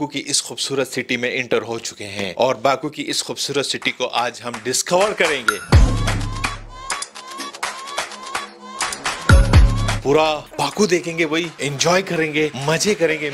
Baku की इस खूबसूरत सिटी में इंटर हो चुके हैं और बाकू की इस खूबसूरत सिटी को आज हम डिस्कवर करेंगे। पूरा बाकू देखेंगे, वही एंजॉय करेंगे, मज़े करेंगे।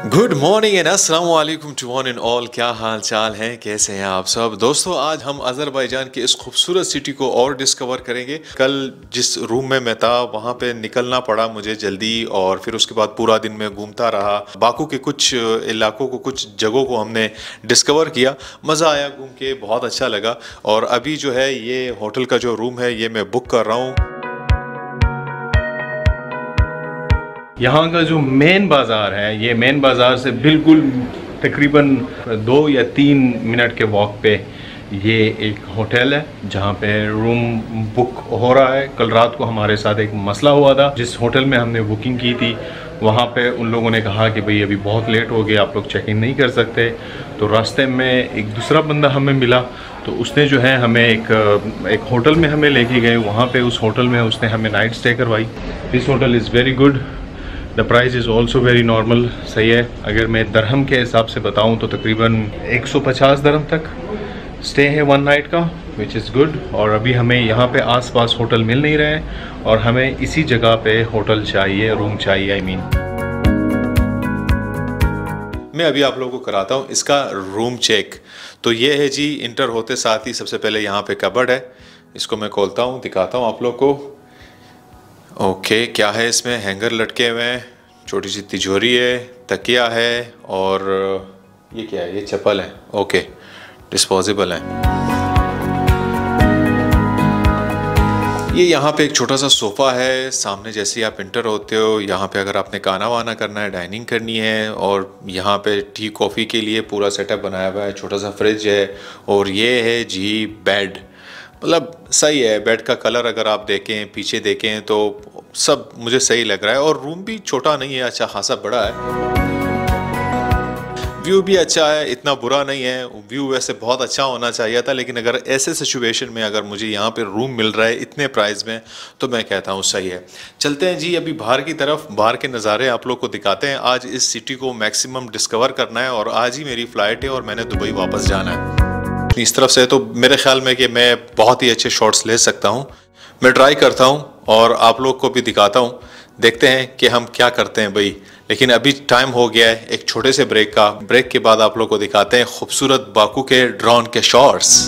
गुड मॉर्निंग एंड अस्सलाम वालेकुम टू वन एंड ऑल क्या हाल चाल हैं? कैसे हैं आप सब? दोस्तों, आज हम अजरबैजान की इस खूबसूरत सिटी को और डिस्कवर करेंगे। कल जिस रूम में मैं था, वहाँ पे निकलना पड़ा मुझे जल्दी और फिर उसके बाद पूरा दिन मैं घूमता रहा। बाकू के कुछ इलाकों को, कुछ जगहों को हमने डिस्कवर किया। मज़ा आया घूम के, बहुत अच्छा लगा। और अभी जो है, ये होटल का जो रूम है, ये मैं बुक कर रहा हूँ। यहाँ का जो मेन बाज़ार है, ये मेन बाज़ार से बिल्कुल तकरीबन दो या तीन मिनट के वॉक पे ये एक होटल है, जहाँ पे रूम बुक हो रहा है। कल रात को हमारे साथ एक मसला हुआ था, जिस होटल में हमने बुकिंग की थी, वहाँ पे उन लोगों ने कहा कि भाई अभी बहुत लेट हो गया, आप लोग चेक इन नहीं कर सकते। तो रास्ते में एक दूसरा बंदा हमें मिला तो उसने जो है हमें एक एक होटल में हमें लेके गए। वहाँ पे उस होटल में उसने हमें नाइट स्टे करवाई। This hotel is very good the price is also very normal सही है। अगर मैं दरहम के हिसाब से बताऊँ तो तकरीबन 150 दरहम तक। स्टे है वन नाइट का विच इज़ गुड और अभी हमें यहाँ पे आसपास होटल मिल नहीं रहे हैं, और हमें इसी जगह पे होटल चाहिए, रूम चाहिए आई I मीन mean. मैं अभी आप लोगों को कराता हूँ इसका रूम चेक तो ये है जी इंटर होते साथ ही सबसे पहले यहाँ पे कबर्ड है। इसको मैं खोलता हूँ, दिखाता हूँ आप लोग को। ओके, क्या है इसमें? हैंगर लटके हुए हैं छोटी सी तिजोरी है, तकिया है और ये क्या है? ये चप्पल है। ओके डिस्पोजेबल है। ये यहाँ पे एक छोटा सा सोफ़ा है, सामने जैसे आप इंटर होते हो, यहाँ पे अगर आपने खाना वाना करना है, डाइनिंग करनी है और यहाँ पे टी कॉफ़ी के लिए पूरा सेटअप बनाया हुआ है छोटा सा फ्रिज है और ये है जी बेड। मतलब सही है बेड का कलर अगर आप देखें, पीछे देखें तो सब मुझे सही लग रहा है और रूम भी छोटा नहीं है अच्छा खासा बड़ा है। व्यू भी अच्छा है, इतना बुरा नहीं है व्यू वैसे बहुत अच्छा होना चाहिए था, लेकिन अगर ऐसे सिचुएशन में अगर मुझे यहाँ पे रूम मिल रहा है, इतने प्राइस में तो मैं कहता हूँ सही है। चलते हैं जी, अभी बाहर की तरफ़, बाहर के नज़ारे आप लोग को दिखाते हैं। आज इस सिटी को मैक्सिमम डिस्कवर करना है और आज ही मेरी फ़्लाइट है और मैंने दुबई वापस जाना है। इस तरफ़ से तो मेरे ख्याल में कि मैं बहुत ही अच्छे शॉट्स ले सकता हूँ। मैं ट्राई करता हूँ और आप लोग को भी दिखाता हूँ। देखते हैं कि हम क्या करते हैं भाई। लेकिन अभी टाइम हो गया है एक छोटे से ब्रेक का। ब्रेक के बाद आप लोग को दिखाते हैं खूबसूरत बाकू के ड्रोन के शॉट्स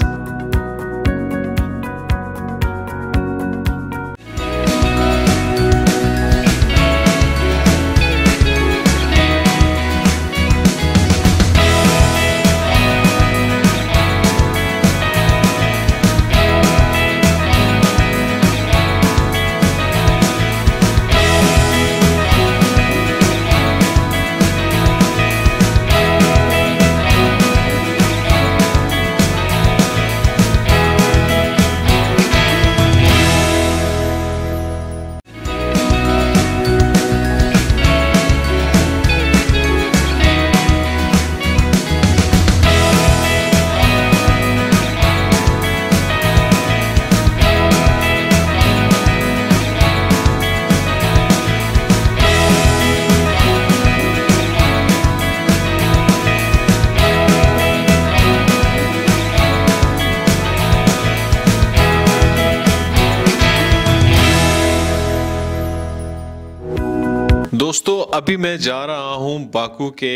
अभी मैं जा रहा हूँ बाकू के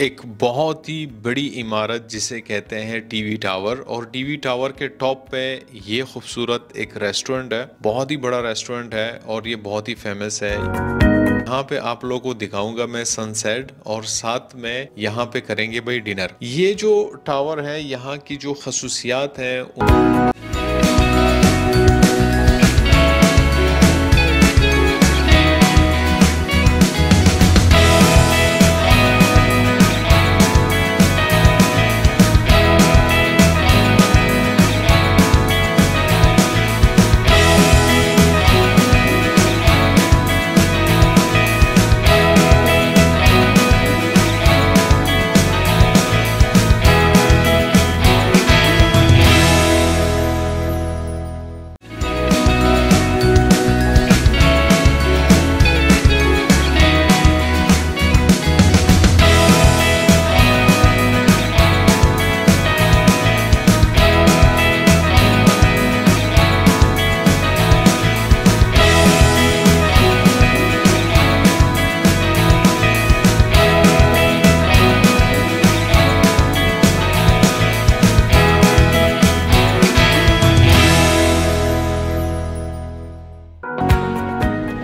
एक बहुत ही बड़ी इमारत, जिसे कहते हैं टीवी टावर। और टीवी टावर के टॉप पे ये खूबसूरत एक रेस्टोरेंट है। बहुत ही बड़ा रेस्टोरेंट है और ये बहुत ही फ़ेमस है। यहाँ पे आप लोगों को दिखाऊँगा मैं सनसेट और साथ में यहाँ पे करेंगे भाई डिनर। ये जो टावर है, यहाँ की जो खसूसियात है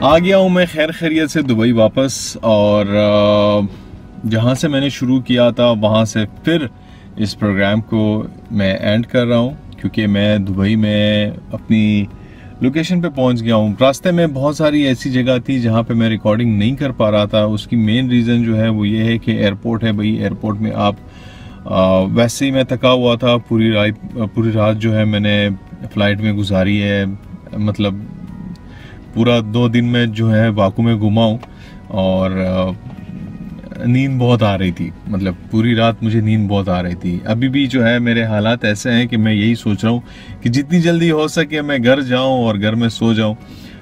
आ गया हूँ मैं खैर खैरियत से दुबई वापस और जहाँ से मैंने शुरू किया था वहाँ से फिर इस प्रोग्राम को मैं एंड कर रहा हूँ क्योंकि मैं दुबई में अपनी लोकेशन पे पहुँच गया हूँ। रास्ते में बहुत सारी ऐसी जगह थी जहाँ पे मैं रिकॉर्डिंग नहीं कर पा रहा था। उसकी मेन रीज़न जो है वो ये है कि एयरपोर्ट है भाई। एयरपोर्ट में आप आ, वैसे ही मैं थका हुआ था। पूरी रात पूरी रात जो है मैंने फ़्लाइट में गुजारी है। मतलब पूरा दो दिन में जो है बाकू में घुमाऊँ और नींद बहुत आ रही थी। मतलब पूरी रात मुझे नींद बहुत आ रही थी। अभी भी जो है मेरे हालात ऐसे हैं कि मैं यही सोच रहा हूँ कि जितनी जल्दी हो सके मैं घर जाऊँ और घर में सो जाऊँ,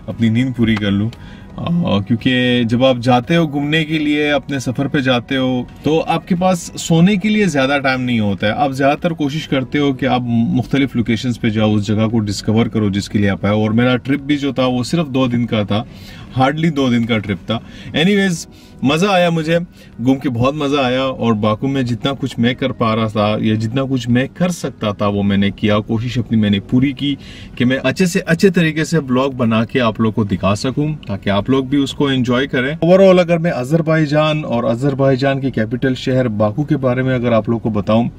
अपनी नींद पूरी कर लूँ। क्योंकि जब आप जाते हो घूमने के लिए, अपने सफ़र पे जाते हो तो आपके पास सोने के लिए ज़्यादा टाइम नहीं होता है। आप ज़्यादातर कोशिश करते हो कि आप मुख्तलिफ़ लोकेशंस पे जाओ, उस जगह को डिस्कवर करो जिसके लिए आप आए और मेरा ट्रिप भी जो था, वो सिर्फ़ दो दिन का था हार्डली दो दिन का ट्रिप था। एनीवेज मज़ा आया मुझे, घूम के बहुत मज़ा आया, और बाकू में जितना कुछ मैं कर पा रहा था, या जितना कुछ मैं कर सकता था, वो मैंने किया। कोशिश अपनी मैंने पूरी की कि मैं अच्छे से अच्छे तरीके से ब्लॉग बना के आप लोग को दिखा सकूँ, ताकि आप लोग भी उसको एंजॉय करें। ओवरऑल अगर मैं अजरबैजान और अजरबैजान के कैपिटल शहर बाकू के बारे में अगर आप लोग को बताऊँ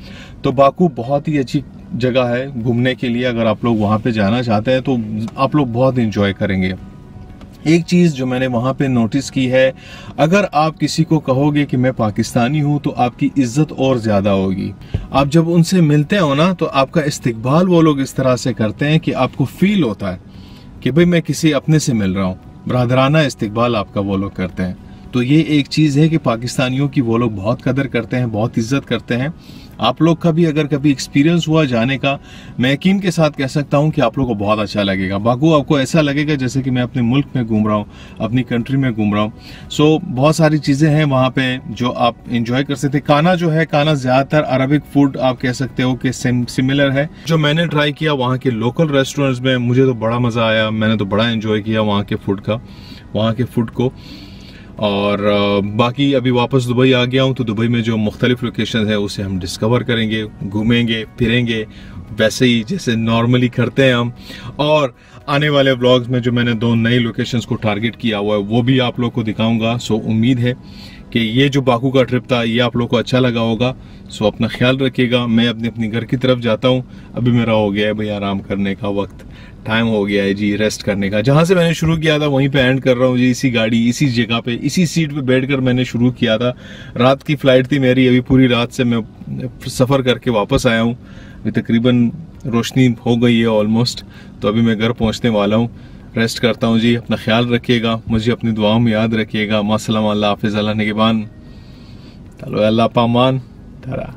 तो बाकू बहुत ही अच्छी जगह है घूमने के लिए। अगर आप लोग वहाँ पे जाना चाहते हैं तो आप लोग बहुत इंजॉय करेंगे। एक चीज़ जो मैंने वहाँ पे नोटिस की है, अगर आप किसी को कहोगे कि मैं पाकिस्तानी हूँ तो आपकी इज़्ज़त और ज़्यादा होगी। आप जब उनसे मिलते हो ना तो आपका इस्तकबाल वो लोग इस तरह से करते हैं कि आपको फील होता है कि भाई मैं किसी अपने से मिल रहा हूँ। बरदराना इस्तकबाल आपका वो लोग करते हैं। तो ये एक चीज़ है कि पाकिस्तानियों की वो लोग बहुत कदर करते हैं बहुत इज़्ज़त करते हैं। आप लोग का भी अगर कभी एक्सपीरियंस हुआ जाने का मैं यकीन के साथ कह सकता हूँ कि आप लोग को बहुत अच्छा लगेगा। बाकू आपको ऐसा लगेगा जैसे कि मैं अपने मुल्क में घूम रहा हूँ अपनी कंट्री में घूम रहा हूँ। सो so, बहुत सारी चीज़ें हैं वहाँ पे जो आप इंजॉय कर सकते काना जो है काना ज़्यादातर अरबिक फ़ूड आप कह सकते हो कि सिमिलर है। जो मैंने ट्राई किया वहाँ के लोकल रेस्टोरेंट्स में मुझे तो बड़ा मज़ा आया। मैंने तो बड़ा इंजॉय किया वहाँ के फ़ूड का वहाँ के फ़ूड को। और बाकी अभी वापस दुबई आ गया हूँ तो दुबई में जो मुख्तलिफ़ लोकेशन है, उसे हम डिस्कवर करेंगे, घूमेंगे, फिरेंगे, वैसे ही जैसे नॉर्मली करते हैं हम। और आने वाले ब्लॉग्स में जो मैंने दो नई लोकेशंस को टारगेट किया हुआ है, वो भी आप लोग को दिखाऊँगा। सो उम्मीद है कि ये जो बाकू का ट्रिप था, ये आप लोग को अच्छा लगा होगा। सो अपना ख्याल रखिएगा। मैं अपने अपने घर की तरफ़ जाता हूँ। अभी मेरा हो गया है भाई आराम करने का वक्त। टाइम हो गया है जी रेस्ट करने का। जहाँ से मैंने शुरू किया था, वहीं पे एंड कर रहा हूँ जी, इसी गाड़ी, इसी जगह पे, इसी सीट पे बैठकर मैंने शुरू किया था। रात की फ़्लाइट थी मेरी, अभी पूरी रात से मैं सफ़र करके वापस आया हूँ। अभी तकरीबन रोशनी हो गई है ऑलमोस्ट तो अभी मैं घर पहुँचने वाला हूँ। रेस्ट करता हूँ जी, अपना ख्याल रखिएगा, मुझे अपनी दुआओं में याद रखिएगा। मासलम अल्लाह हाफिज़, अल्लाह निगबान अल्लाह पामान तरा।